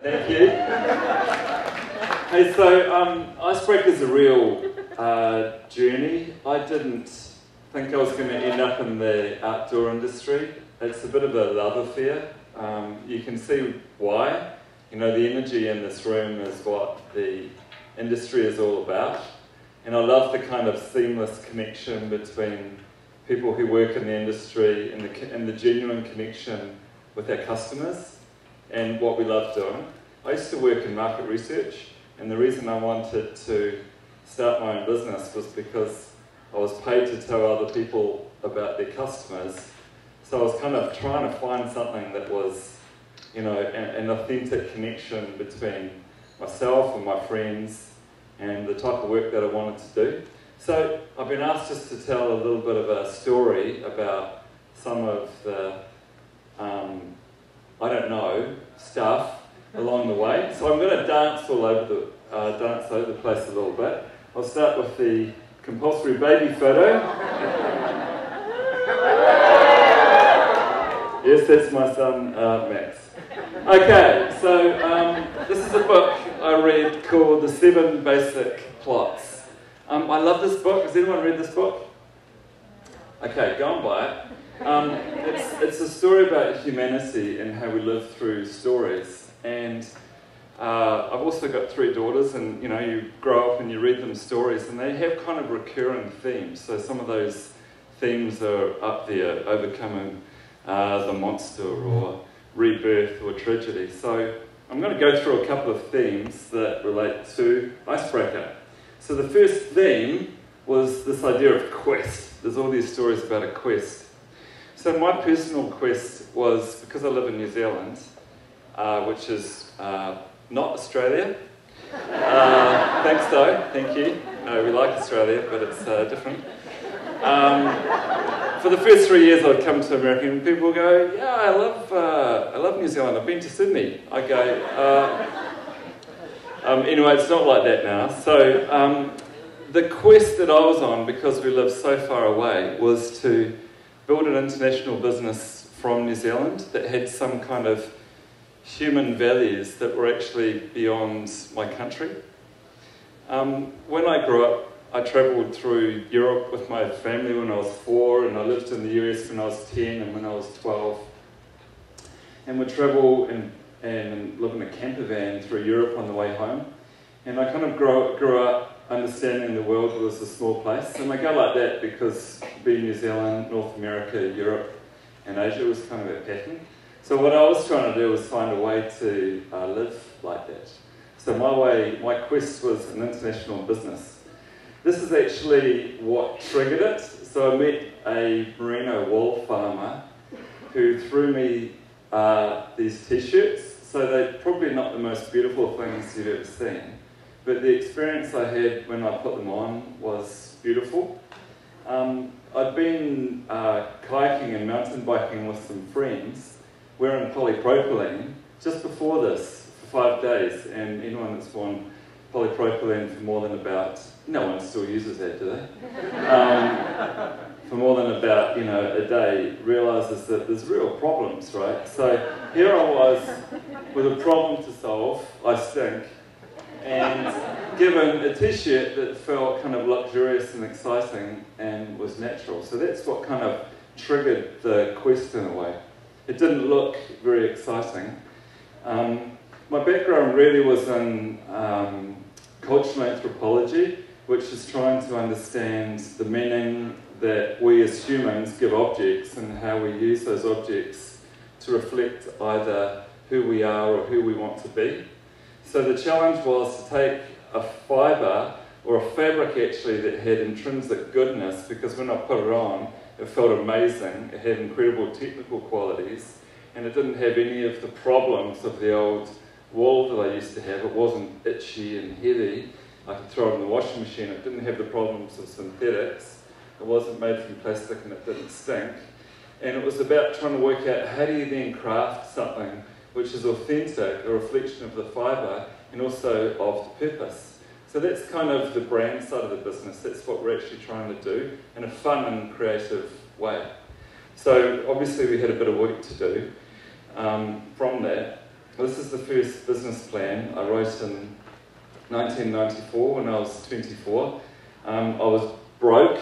Thank you. hey, so um, Icebreaker is a real uh, journey. I didn't think I was going to end up in the outdoor industry. It's a bit of a love affair. Um, you can see why. You know, the energy in this room is what the industry is all about. And I love the kind of seamless connection between people who work in the industry and the, and the genuine connection with our customers and what we love doing. I used to work in market research, and the reason I wanted to start my own business was because I was paid to tell other people about their customers. So I was kind of trying to find something that was, you know, an, an authentic connection between myself and my friends and the type of work that I wanted to do. So I've been asked just to tell a little bit of a story about some of the um, I don't know, stuff along the way. So I'm going to dance all over the, uh, dance over the place a little bit. I'll start with the compulsory baby photo. yes, that's my son, uh, Max. Okay, so um, this is a book I read called The Seven Basic Plots. Um, I love this book. Has anyone read this book? Okay, go and buy it. Um, it's, it's a story about humanity and how we live through stories. And uh, I've also got three daughters, and you know, you grow up and you read them stories, and they have kind of recurring themes. So some of those themes are up there, overcoming uh, the monster or rebirth or tragedy. So I'm going to go through a couple of themes that relate to Icebreaker. So the first theme was this idea of quest. There's all these stories about a quest. So my personal quest was, because I live in New Zealand, uh, which is uh, not Australia. Uh, thanks though, thank you. No, we like Australia, but it's uh, different. Um, for the first three years I'd come to America and people go, yeah, I love, uh, I love New Zealand, I've been to Sydney. I go, uh, um, anyway, it's not like that now. So um, the quest that I was on, because we live so far away, was to built an international business from New Zealand that had some kind of human values that were actually beyond my country. Um, when I grew up, I travelled through Europe with my family when I was four, and I lived in the US when I was 10 and when I was 12. And would travel and, and live in a camper van through Europe on the way home. And I kind of grew up understanding the world was a small place. And I go like that because being New Zealand, North America, Europe, and Asia was kind of a pattern. So what I was trying to do was find a way to uh, live like that. So my way, my quest was an international business. This is actually what triggered it. So I met a merino wool farmer who threw me uh, these t-shirts. So they're probably not the most beautiful things you've ever seen. But the experience I had when I put them on was beautiful. Um, I'd been uh, kayaking and mountain biking with some friends wearing polypropylene just before this for five days. And anyone that's worn polypropylene for more than about, no one still uses that, do they? Um, for more than about, you know, a day realizes that there's real problems, right? So here I was with a problem to solve. I stink and given a t-shirt that felt kind of luxurious and exciting and was natural. So that's what kind of triggered the quest in a way. It didn't look very exciting. Um, my background really was in um, cultural anthropology, which is trying to understand the meaning that we as humans give objects and how we use those objects to reflect either who we are or who we want to be. So the challenge was to take a fibre or a fabric actually that had intrinsic goodness because when I put it on, it felt amazing. It had incredible technical qualities and it didn't have any of the problems of the old wool that I used to have. It wasn't itchy and heavy. I could throw it in the washing machine. It didn't have the problems of synthetics. It wasn't made from plastic and it didn't stink. And it was about trying to work out how do you then craft something which is authentic, a reflection of the fibre, and also of the purpose. So that's kind of the brand side of the business. That's what we're actually trying to do in a fun and creative way. So obviously we had a bit of work to do um, from that. this is the first business plan I wrote in 1994 when I was 24. Um, I was broke.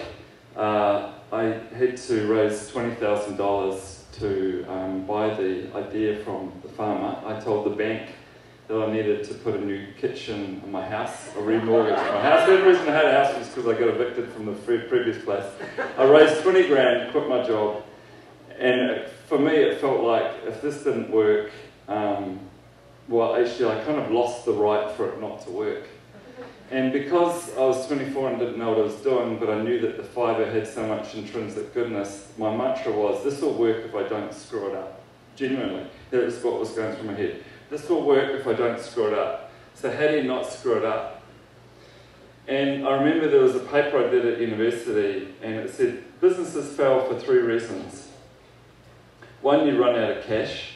Uh, I had to raise $20,000 to um, buy the idea from the farmer. I told the bank that I needed to put a new kitchen in my house, a remortgage my house. The reason I had a house was because I got evicted from the previous place. I raised 20 grand, quit my job, and for me it felt like if this didn't work, um, well actually I kind of lost the right for it not to work. And because I was 24 and didn't know what I was doing, but I knew that the fibre had so much intrinsic goodness, my mantra was, this will work if I don't screw it up. Genuinely. That was what was going through my head. This will work if I don't screw it up. So how do you not screw it up? And I remember there was a paper I did at university, and it said, businesses fail for three reasons. One, you run out of cash.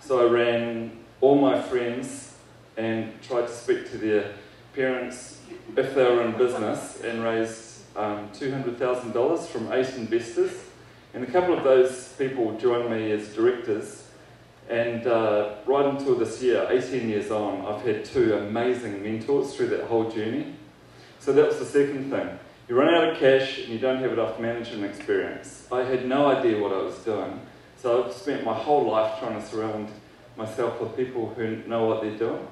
So I ran all my friends and tried to speak to their parents if they were in business and raised um, $200,000 from eight investors. And a couple of those people joined me as directors. And uh, right until this year, 18 years on, I've had two amazing mentors through that whole journey. So that was the second thing. You run out of cash and you don't have enough management experience. I had no idea what I was doing. So I've spent my whole life trying to surround myself with people who know what they're doing.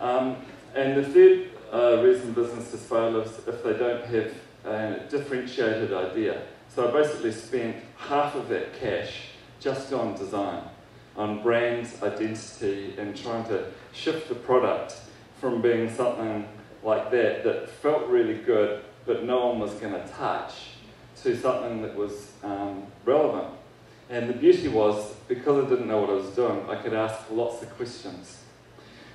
Um, and the third uh, reason businesses fail is if they don't have a differentiated idea. So I basically spent half of that cash just on design, on brand identity, and trying to shift the product from being something like that that felt really good, but no one was going to touch, to something that was um, relevant. And the beauty was, because I didn't know what I was doing, I could ask lots of questions.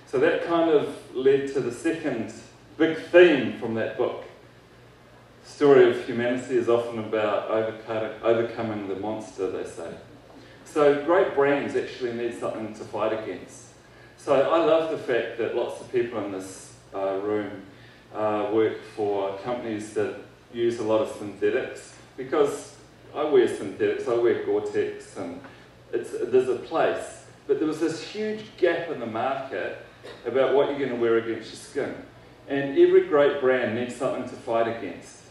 So that kind of led to the second big theme from that book. The story of humanity is often about overcoming the monster, they say. So great brands actually need something to fight against. So I love the fact that lots of people in this uh, room uh, work for companies that use a lot of synthetics because I wear synthetics, I wear Gore-Tex and there's a place. But there was this huge gap in the market about what you're going to wear against your skin. And every great brand needs something to fight against.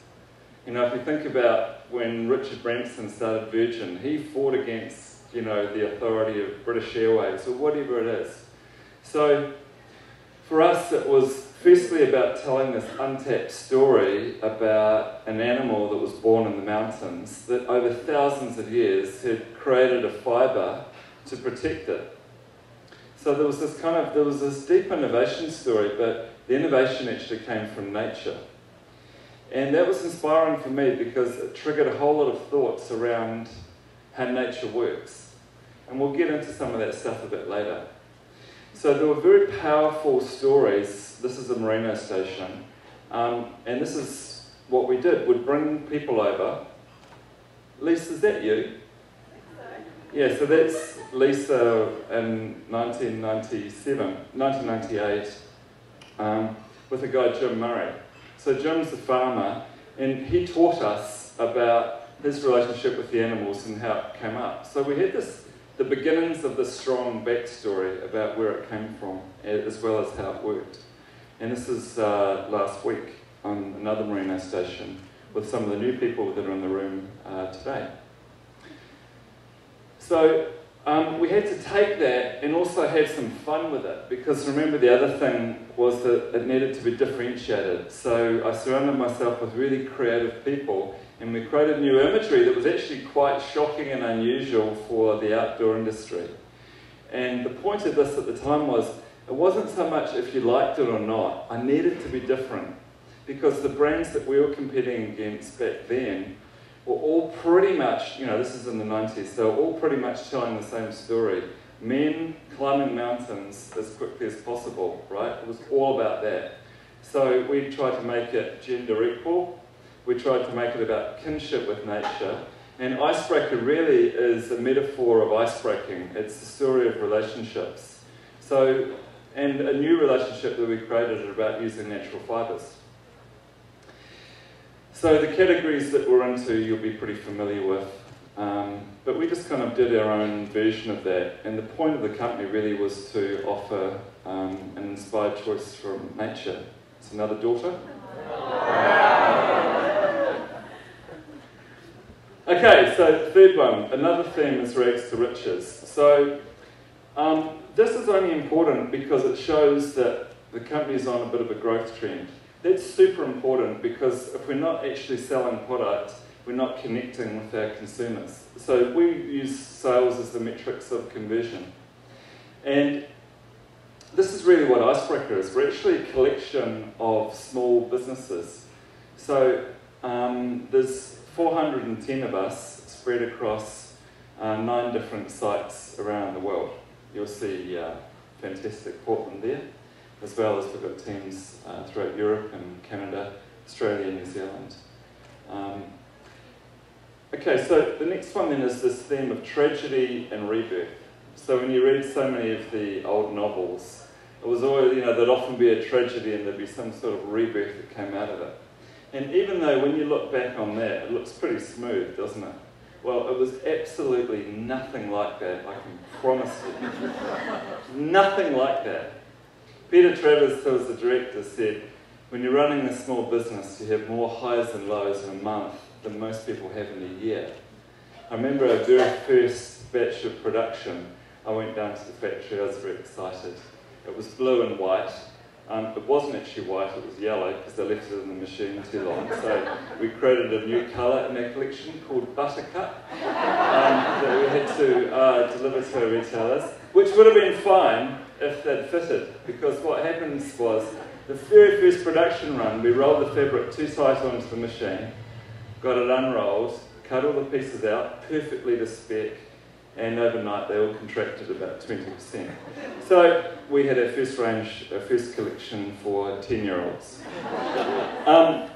You know, if you think about when Richard Branson started Virgin, he fought against, you know, the authority of British Airways or whatever it is. So for us, it was firstly about telling this untapped story about an animal that was born in the mountains that over thousands of years had created a fibre to protect it. So there was this kind of, there was this deep innovation story, but the innovation actually came from nature. And that was inspiring for me because it triggered a whole lot of thoughts around how nature works. And we'll get into some of that stuff a bit later. So there were very powerful stories. This is the Merino station. Um, and this is what we did. We'd bring people over. Lisa, is that you? Yeah, so that's Lisa in 1997, 1998, um, with a guy, Jim Murray. So Jim's a farmer, and he taught us about his relationship with the animals and how it came up. So we had this, the beginnings of this strong backstory about where it came from, as well as how it worked. And this is uh, last week on another merino station with some of the new people that are in the room uh, today. So um, we had to take that and also have some fun with it because remember the other thing was that it needed to be differentiated. So I surrounded myself with really creative people and we created new imagery that was actually quite shocking and unusual for the outdoor industry. And the point of this at the time was it wasn't so much if you liked it or not, I needed to be different because the brands that we were competing against back then were all pretty much, you know, this is in the 90s, so all pretty much telling the same story. Men climbing mountains as quickly as possible, right? It was all about that. So we tried to make it gender equal. We tried to make it about kinship with nature. And icebreaker really is a metaphor of icebreaking. It's the story of relationships. So, and a new relationship that we created about using natural fibres. So the categories that we're into, you'll be pretty familiar with. Um, but we just kind of did our own version of that, and the point of the company really was to offer um, an inspired choice from nature. It's another daughter. Okay, so third one, another theme is rags to riches. So um, this is only important because it shows that the company is on a bit of a growth trend. That's super important because if we're not actually selling product, we're not connecting with our consumers. So we use sales as the metrics of conversion. And this is really what Icebreaker is. We're actually a collection of small businesses. So um, there's 410 of us spread across uh, nine different sites around the world. You'll see uh, fantastic Portland there, as well as we've got teams uh, throughout Europe and Canada, Australia, New Zealand. Um, Okay, so the next one then is this theme of tragedy and rebirth. So when you read so many of the old novels, it was always, you know, there'd often be a tragedy and there'd be some sort of rebirth that came out of it. And even though when you look back on that, it looks pretty smooth, doesn't it? Well, it was absolutely nothing like that, I can promise you. nothing like that. Peter Travers, who was the director, said, when you're running a small business, you have more highs and lows in a month than most people have in a year. I remember our very first batch of production, I went down to the factory, I was very excited. It was blue and white. Um, it wasn't actually white, it was yellow because they left it in the machine too long. So we created a new colour in our collection called Buttercup um, that we had to uh, deliver to our retailers, which would have been fine if they'd fitted because what happens was the very first production run, we rolled the fabric two sides onto the machine, got it unrolled, cut all the pieces out perfectly to spec, and overnight they all contracted about 20%. So we had our first range, our first collection for 10 year olds. Um,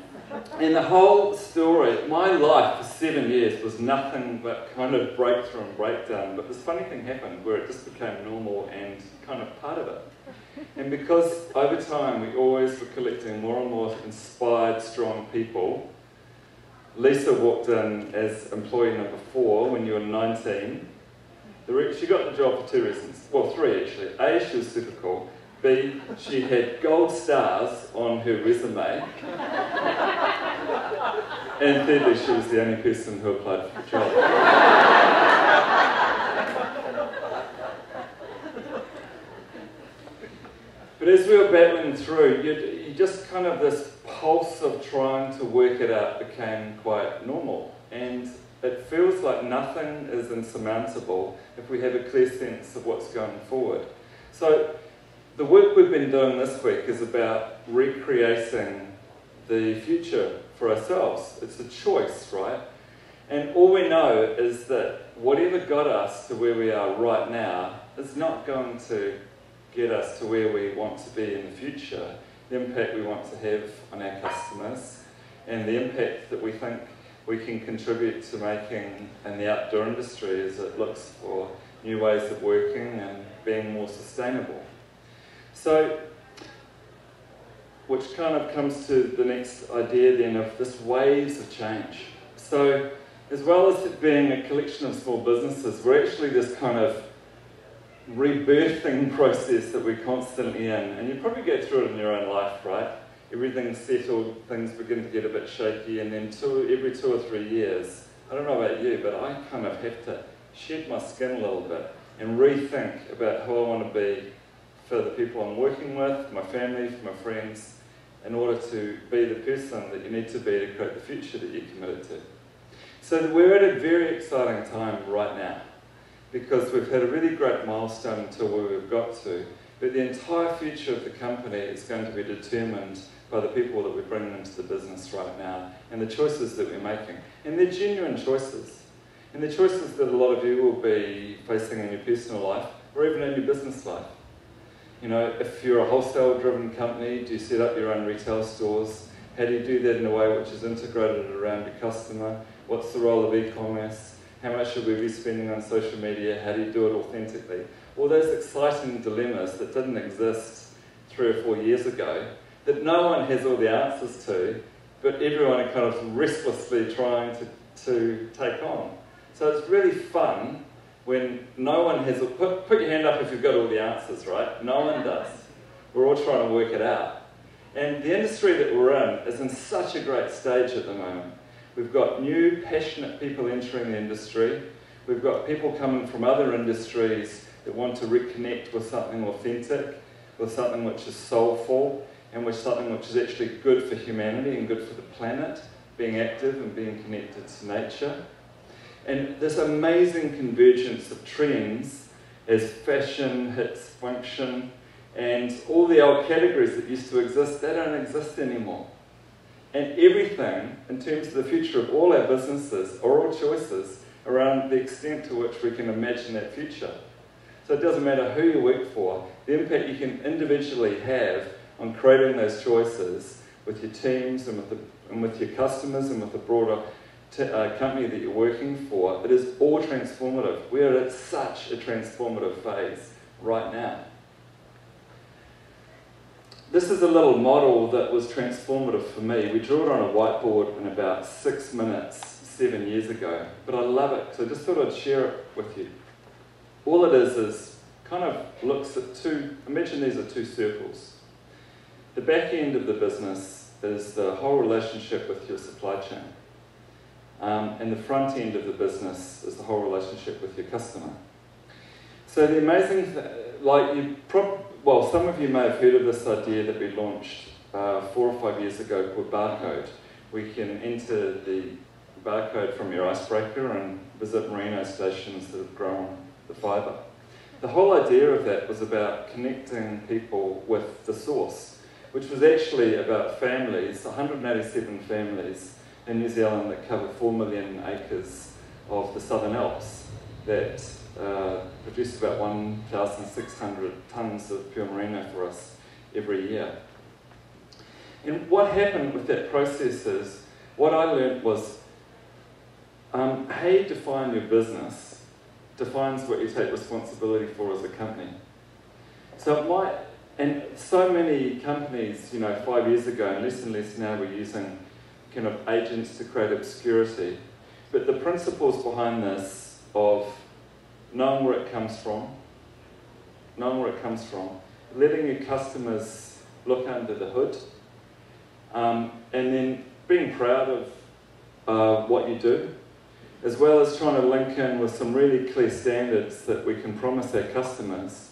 and the whole story, my life for seven years was nothing but kind of breakthrough and breakdown. But this funny thing happened where it just became normal and kind of part of it. And because over time we always were collecting more and more inspired, strong people, Lisa walked in as employee number four when you were 19. she got the job for two reasons. Well, three actually. A, she was super cool. B, she had gold stars on her resume. and thirdly, she was the only person who applied for the job. But as we were battling through, you, just kind of this pulse of trying to work it out became quite normal. And it feels like nothing is insurmountable if we have a clear sense of what's going forward. So the work we've been doing this week is about recreating the future for ourselves. It's a choice, right? And all we know is that whatever got us to where we are right now is not going to get us to where we want to be in the future, the impact we want to have on our customers, and the impact that we think we can contribute to making in the outdoor industry as it looks for new ways of working and being more sustainable. So, which kind of comes to the next idea then of this waves of change. So, as well as it being a collection of small businesses, we're actually this kind of rebirthing process that we're constantly in. And you probably go through it in your own life, right? Everything's settled, things begin to get a bit shaky, and then two, every two or three years, I don't know about you, but I kind of have to shed my skin a little bit and rethink about who I want to be for the people I'm working with, my family, for my friends, in order to be the person that you need to be to create the future that you're committed to. So we're at a very exciting time right now because we've had a really great milestone until where we've got to. But the entire future of the company is going to be determined by the people that we're bringing into the business right now and the choices that we're making. And they're genuine choices. And the choices that a lot of you will be facing in your personal life or even in your business life. You know, if you're a wholesale driven company, do you set up your own retail stores? How do you do that in a way which is integrated around your customer? What's the role of e commerce? How much should we be spending on social media? How do you do it authentically? All those exciting dilemmas that didn't exist three or four years ago, that no one has all the answers to, but everyone are kind of restlessly trying to, to take on. So it's really fun when no one has, put, put your hand up if you've got all the answers, right? No one does. We're all trying to work it out. And the industry that we're in is in such a great stage at the moment. We've got new, passionate people entering the industry. We've got people coming from other industries that want to reconnect with something authentic, with something which is soulful, and with something which is actually good for humanity and good for the planet, being active and being connected to nature. And this amazing convergence of trends as fashion hits function, and all the old categories that used to exist, they don't exist anymore. And everything, in terms of the future of all our businesses, or all choices around the extent to which we can imagine that future. So it doesn't matter who you work for, the impact you can individually have on creating those choices with your teams and with, the, and with your customers and with the broader uh, company that you're working for, it is all transformative. We are at such a transformative phase right now. This is a little model that was transformative for me. We drew it on a whiteboard in about six minutes seven years ago, but I love it, so I just thought I'd share it with you. All it is is kind of looks at two, imagine these are two circles. The back end of the business is the whole relationship with your supply chain. Um, and the front end of the business is the whole relationship with your customer. So the amazing, th- like you, prob- well, some of you may have heard of this idea that we launched uh, four or five years ago called Baacode. We can enter the barcode from your icebreaker and visit merino stations that have grown the fibre. The whole idea of that was about connecting people with the source, which was actually about families, 187 families in New Zealand that cover 4 million acres of the Southern Alps that uh, produce about 1,600 tonnes of pure merino for us every year. And what happened with that process is, what I learned was um, how you define your business defines what you take responsibility for as a company. So it might, and so many companies, you know, five years ago, and less and less now, were using kind of agents to create obscurity. But the principles behind this of knowing where it comes from, knowing where it comes from, letting your customers look under the hood, um, and then being proud of uh, what you do, as well as trying to link in with some really clear standards that we can promise our customers.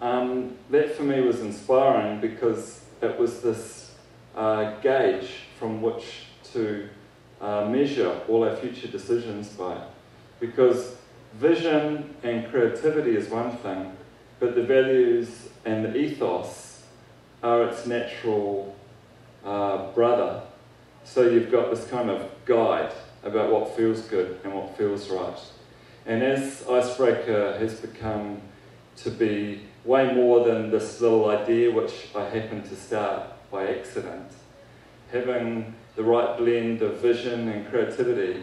Um, that for me was inspiring because it was this uh, gauge from which to uh, measure all our future decisions by. Because vision and creativity is one thing, but the values and the ethos are its natural uh, brother. So you've got this kind of guide about what feels good and what feels right. And as Icebreaker has become to be way more than this little idea which I happened to start by accident, having the right blend of vision and creativity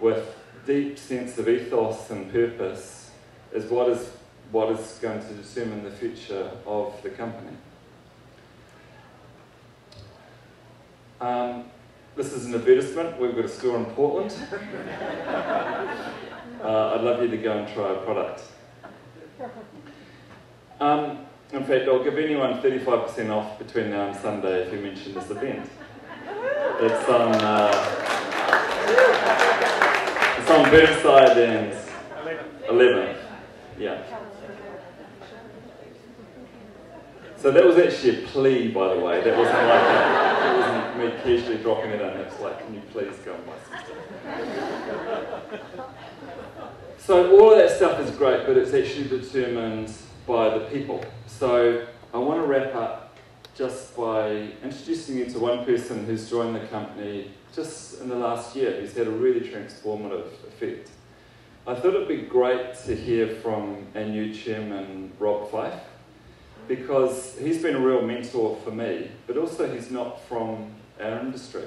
with deep sense of ethos and purpose is what is what is going to determine the future of the company. Um, this is an advertisement. We've got a store in Portland. uh, I'd love you to go and try a product. Um, in fact, I'll give anyone 35% off between now and Sunday if you mention this event. It's on, uh, on Burnside and 11th. Yeah. So that was actually a plea, by the way. That wasn't like a, it wasn't me casually dropping it in. It's like, can you please go and buy some? So all of that stuff is great, but it's actually determined by the people. So I want to wrap up just by introducing you to one person who's joined the company just in the last year, he's had a really transformative effect. I thought it'd be great to hear from our new chairman, Rob Fyfe because he's been a real mentor for me, but also he's not from our industry.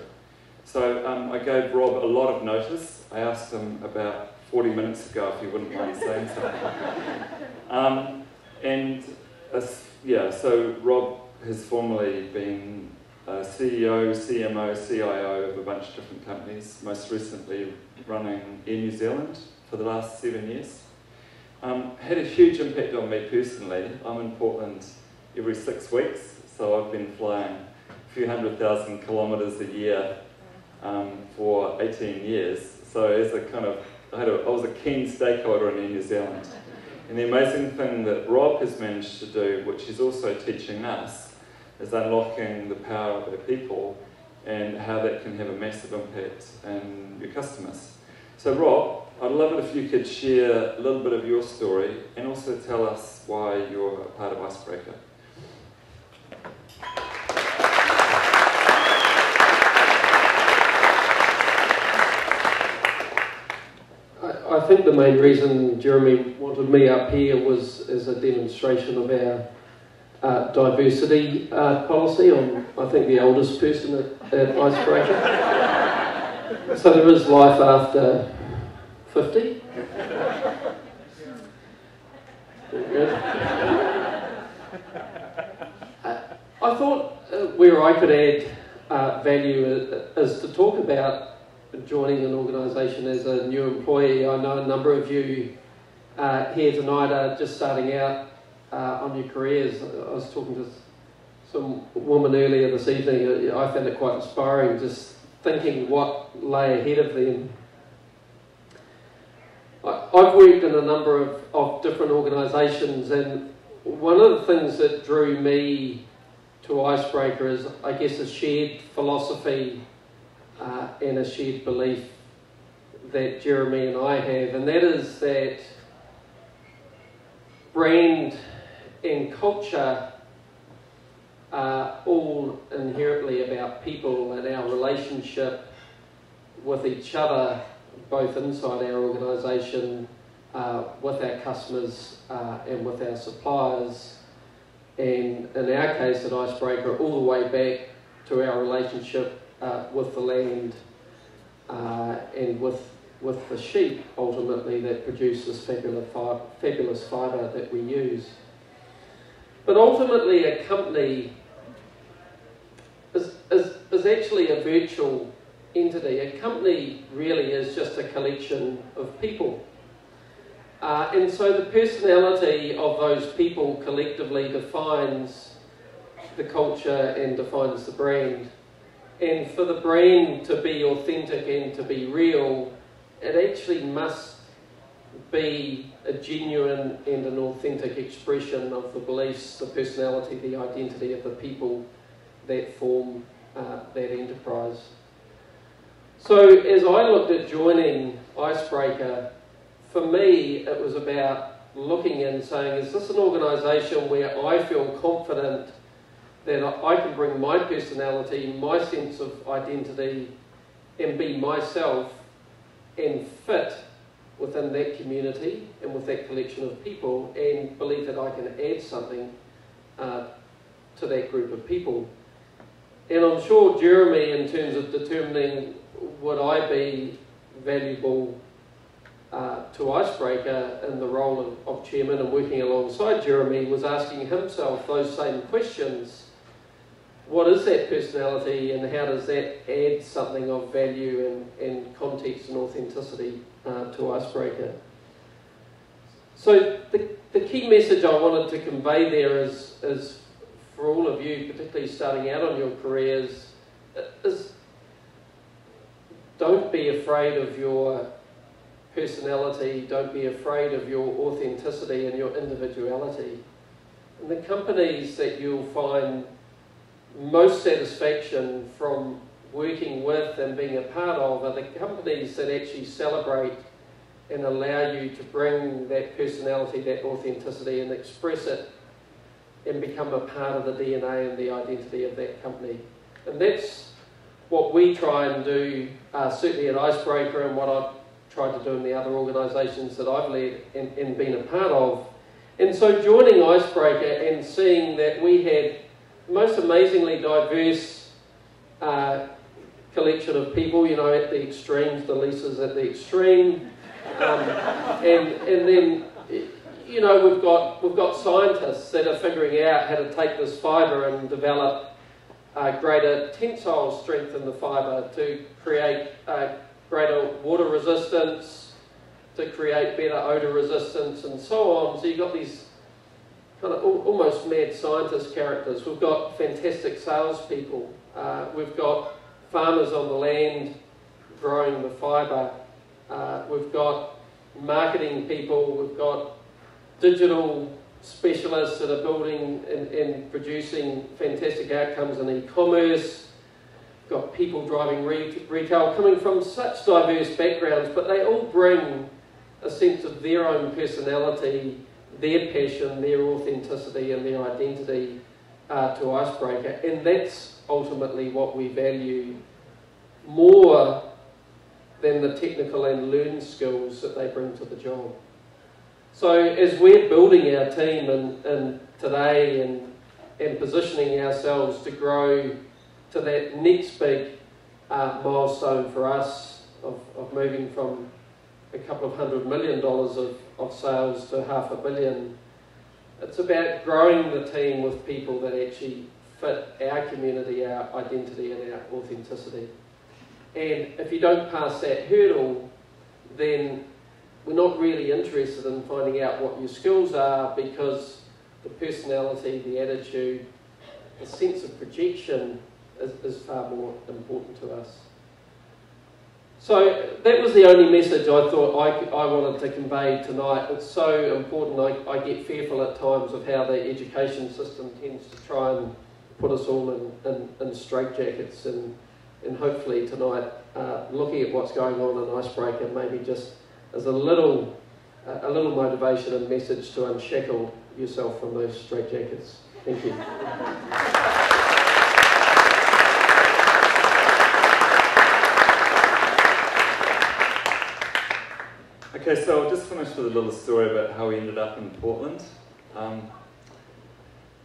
So um, I gave Rob a lot of notice. I asked him about 40 minutes ago if he wouldn't mind saying something. Um, and uh, yeah, so Rob has formerly been uh, CEO, CMO, CIO of a bunch of different companies, most recently running Air New Zealand for the last seven years. Um, had a huge impact on me personally. I'm in Portland every six weeks, so I've been flying a few hundred thousand kilometres a year um, for 18 years. So as a kind of, I, a, I was a keen stakeholder in Air New Zealand. And the amazing thing that Rob has managed to do, which he's also teaching us, is unlocking the power of their people and how that can have a massive impact on your customers. So Rob, I'd love it if you could share a little bit of your story and also tell us why you're a part of Icebreaker. I think the main reason Jeremy wanted me up here was as a demonstration of our uh, diversity uh, policy. I'm, I think, the oldest person at, at Icebreaker. so there is life after 50? Good. I thought uh, where I could add uh, value is to talk about joining an organisation as a new employee. I know a number of you uh, here tonight are just starting out uh, on your careers. I was talking to some woman earlier this evening. I found it quite inspiring just thinking what lay ahead of them I've worked in a number of, of different organisations, and one of the things that drew me to Icebreaker is, I guess, a shared philosophy uh, and a shared belief that Jeremy and I have, and that is that brand and culture are all inherently about people and our relationship with each other both inside our organisation, uh, with our customers uh, and with our suppliers, and in our case at Icebreaker, all the way back to our relationship uh, with the land uh, and with with the sheep ultimately that produce this fabulous, fabulous fibre that we use. But ultimately, a company is, is, is actually a virtual entity. A company really is just a collection of people. Uh, and so the personality of those people collectively defines the culture and defines the brand. And for the brand to be authentic and to be real, it actually must be a genuine and an authentic expression of the beliefs, the personality, the identity of the people that form uh, that enterprise. So as I looked at joining Icebreaker, for me it was about looking and saying, is this an organisation where I feel confident that I can bring my personality, my sense of identity, and be myself and fit within that community and with that collection of people and believe that I can add something uh, to that group of people. And I'm sure Jeremy, in terms of determining would I be valuable uh, to Icebreaker in the role of, of, chairman and working alongside Jeremy was asking himself those same questions. What is that personality and how does that add something of value and, and context and authenticity uh, to Icebreaker? So the, the key message I wanted to convey there is, is for all of you, particularly starting out on your careers, is don't be afraid of your personality, don't be afraid of your authenticity and your individuality. And the companies that you'll find most satisfaction from working with and being a part of are the companies that actually celebrate and allow you to bring that personality, that authenticity and express it and become a part of the DNA and the identity of that company. And that's what we try and do, uh, certainly at Icebreaker and what I've tried to do in the other organisations that I've led and, and been a part of. And so joining Icebreaker and seeing that we had most amazingly diverse uh, collection of people, you know, at the extremes, the Lisa's at the extreme, um, and, and then, you know, we've got, we've got scientists that are figuring out how to take this fibre and develop uh, greater tensile strength in the fibre, to create uh, greater water resistance, to create better odour resistance, and so on. So you've got these kind of almost mad scientist characters. We've got fantastic salespeople. Uh, we've got farmers on the land growing the fibre. Uh, we've got marketing people. We've got digital specialists that are building and, and producing fantastic outcomes in e-commerce. Got people driving re retail coming from such diverse backgrounds, but they all bring a sense of their own personality their passion, their authenticity, and their identity uh, to Icebreaker. And that's ultimately what we value more than the technical and learned skills that they bring to the job. So as we're building our team and, and today and, and positioning ourselves to grow to that next big uh, milestone for us of, of moving from a couple of hundred million dollars of, of sales to half a billion. It's about growing the team with people that actually fit our community, our identity, and our authenticity. And if you don't pass that hurdle, then we're not really interested in finding out what your skills are because the personality, the attitude, the sense of projection is, is far more important to us. So that was the only message I thought I, I wanted to convey tonight. It's so important. I, I get fearful at times of how the education system tends to try and put us all in, in, in straitjackets and, and hopefully tonight uh, looking at what's going on in Icebreaker maybe just as a little, uh, a little motivation and message to unshackle yourself from those straitjackets. Thank you. Okay, so I'll just finish with a little story about how we ended up in Portland. Um,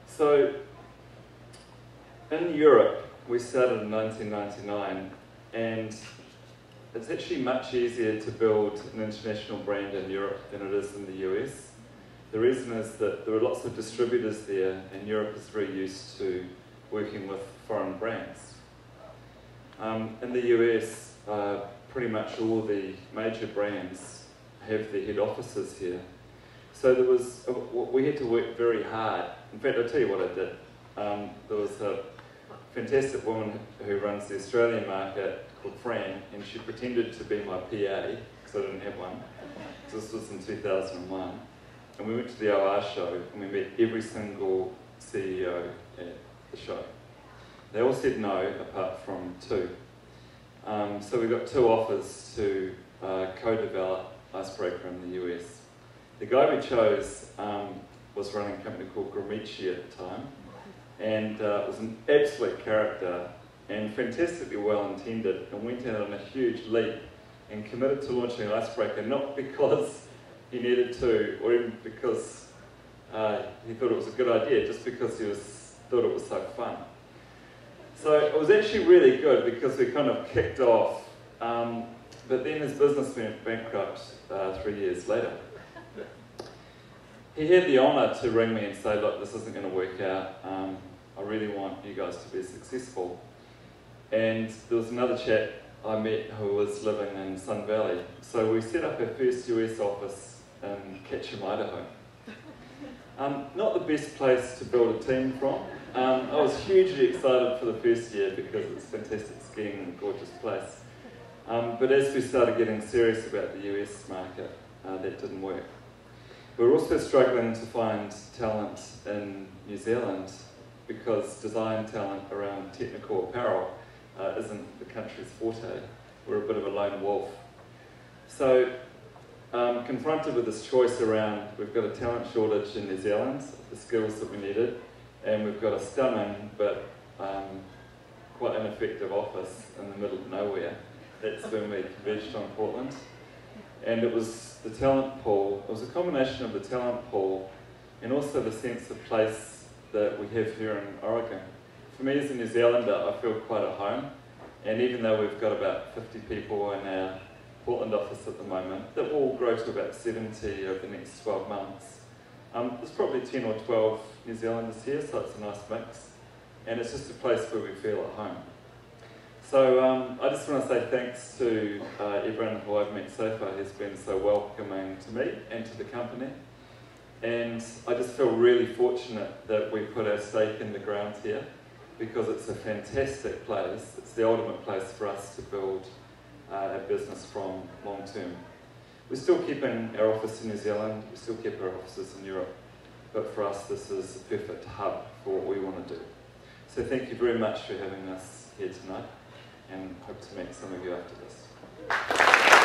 so, in Europe, we started in 1999, and it's actually much easier to build an international brand in Europe than it is in the US. The reason is that there are lots of distributors there, and Europe is very used to working with foreign brands. Um, in the US, uh, pretty much all the major brands have their head offices here. So there was, we had to work very hard. In fact, I'll tell you what I did. Um, there was a fantastic woman who runs the Australian market called Fran, and she pretended to be my PA, because I didn't have one. This was in 2001. And we went to the OR show, and we met every single CEO at the show. They all said no, apart from two. Um, so we got two offers to uh, co-develop icebreaker in the US. The guy we chose um, was running a company called Gramicci at the time, and uh, was an absolute character and fantastically well intended, and went out on a huge leap and committed to launching an icebreaker, not because he needed to, or even because uh, he thought it was a good idea, just because he was, thought it was so fun. So it was actually really good because we kind of kicked off um, but then his business went bankrupt uh, three years later. He had the honour to ring me and say, look, this isn't going to work out. Um, I really want you guys to be successful. And there was another chap I met who was living in Sun Valley. So we set up our first US office in Ketchum, Idaho. Um, not the best place to build a team from. Um, I was hugely excited for the first year because it's fantastic skiing and gorgeous place. Um, but as we started getting serious about the US market, uh, that didn't work. We were also struggling to find talent in New Zealand because design talent around technical apparel uh, isn't the country's forte. We're a bit of a lone wolf. So, um, confronted with this choice around we've got a talent shortage in New Zealand, the skills that we needed, and we've got a stunning but um, quite ineffective office in the middle of nowhere that's when we converged on Portland. And it was the talent pool, it was a combination of the talent pool and also the sense of place that we have here in Oregon. For me as a New Zealander, I feel quite at home. And even though we've got about 50 people in our Portland office at the moment, that will grow to about 70 over the next 12 months. Um, there's probably 10 or 12 New Zealanders here, so it's a nice mix. and it's just a place where we feel at home. So um, I just want to say thanks to uh, everyone who I've met so far who's been so welcoming to me and to the company. And I just feel really fortunate that we put our stake in the ground here because it's a fantastic place. It's the ultimate place for us to build uh, a business from long term. We're still keeping our office in New Zealand, we still keep our offices in Europe, but for us this is the perfect hub for what we want to do. So thank you very much for having us here tonight and hope to meet some of you after this.